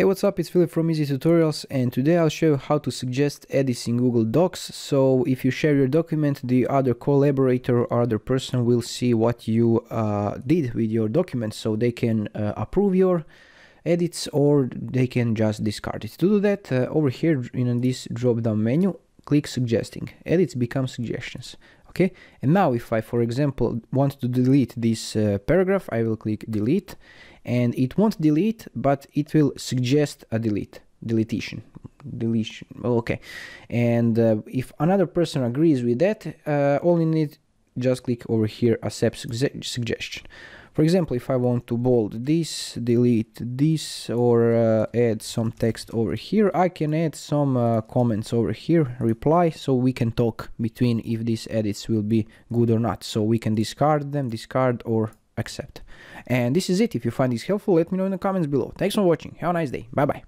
Hey what's up? It's Filip from Easy Tutorials and today I'll show you how to suggest edits in Google Docs. So if you share your document the other collaborator or other person will see what you uh, did with your document. So they can uh, approve your edits or they can just discard it. To do that uh, over here in this drop down menu click suggesting. Edits become suggestions okay? And now if I for example want to delete this uh, paragraph I will click delete. And it won't delete but it will suggest a delete deletion deletion. Okay. And uh, if another person agrees with that uh, all you need just click over here accept suggestion for example if i want to bold this delete this or uh, add some text over here i can add some uh, comments over here reply so we can talk between if these edits will be good or not so we can discard them discard or accept. And this is it. If you find this helpful, let me know in the comments below. Thanks for watching. Have a nice day. Bye bye.